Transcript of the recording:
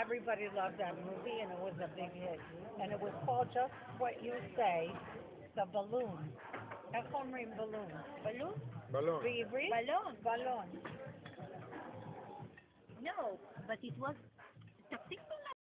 everybody loved that movie, and it was a big hit. And it was called just what you say, the balloon. איך אומרים balloon? Balloon? Balloon. Balloon. Balloon. No, but it was